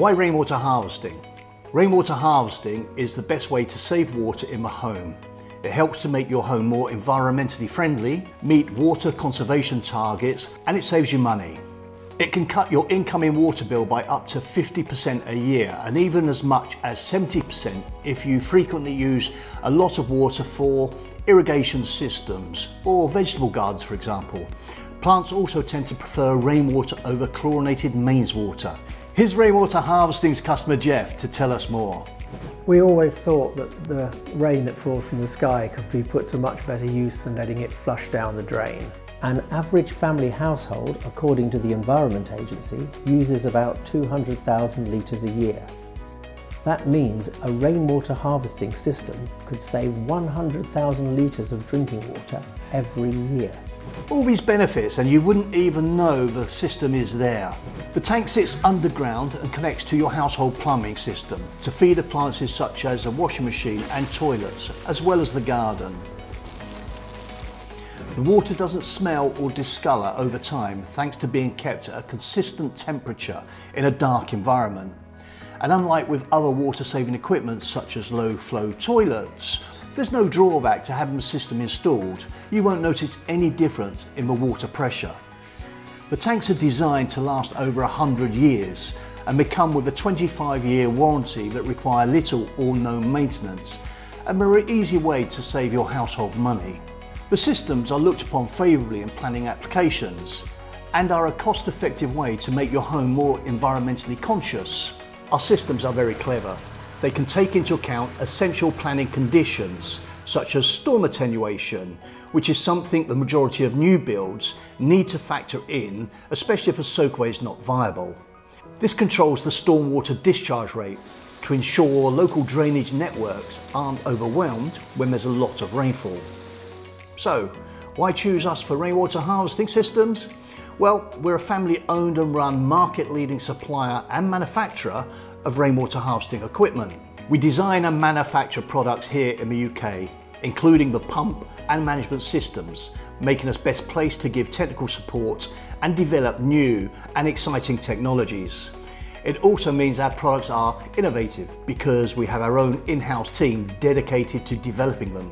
Why rainwater harvesting? Rainwater harvesting is the best way to save water in the home. It helps to make your home more environmentally friendly, meet water conservation targets, and it saves you money. It can cut your incoming water bill by up to 50% a year and even as much as 70% if you frequently use a lot of water for irrigation systems or vegetable gardens for example. Plants also tend to prefer rainwater over chlorinated mains water. Here's Rainwater Harvesting's customer Jeff to tell us more. We always thought that the rain that falls from the sky could be put to much better use than letting it flush down the drain. An average family household, according to the Environment Agency, uses about 200,000 litres a year. That means a rainwater harvesting system could save 100,000 litres of drinking water every year. All these benefits and you wouldn't even know the system is there. The tank sits underground and connects to your household plumbing system to feed appliances such as a washing machine and toilets, as well as the garden. The water doesn't smell or discolour over time thanks to being kept at a consistent temperature in a dark environment. And unlike with other water saving equipment such as low flow toilets, there's no drawback to having the system installed. You won't notice any difference in the water pressure. The tanks are designed to last over 100 years and they come with a 25 year warranty that require little or no maintenance and they're an easy way to save your household money. The systems are looked upon favourably in planning applications and are a cost-effective way to make your home more environmentally conscious. Our systems are very clever. They can take into account essential planning conditions such as storm attenuation, which is something the majority of new builds need to factor in, especially if a soakaway is not viable. This controls the stormwater discharge rate to ensure local drainage networks aren't overwhelmed when there's a lot of rainfall. So, why choose us for rainwater harvesting systems? Well, we're a family owned and run market leading supplier and manufacturer of rainwater harvesting equipment. We design and manufacture products here in the UK, including the pump and management systems, making us best placed to give technical support and develop new and exciting technologies. It also means our products are innovative because we have our own in-house team dedicated to developing them.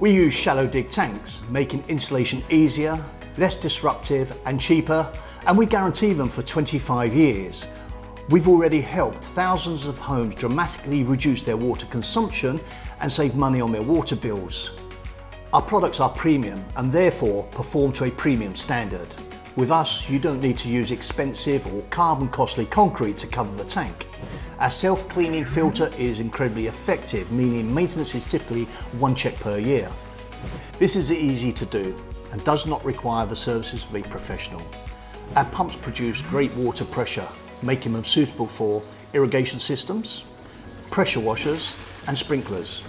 We use shallow dig tanks, making installation easier, less disruptive and cheaper, and we guarantee them for 25 years. We've already helped thousands of homes dramatically reduce their water consumption and save money on their water bills. Our products are premium and therefore perform to a premium standard. With us, you don't need to use expensive or carbon costly concrete to cover the tank. Our self-cleaning filter is incredibly effective, meaning maintenance is typically one check per year. This is easy to do and does not require the services of a professional. Our pumps produce great water pressure, making them suitable for irrigation systems, pressure washers and sprinklers.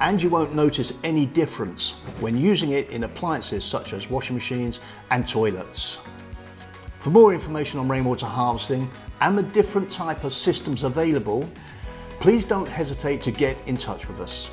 And you won't notice any difference when using it in appliances such as washing machines and toilets. For more information on rainwater harvesting and the different type of systems available, please don't hesitate to get in touch with us.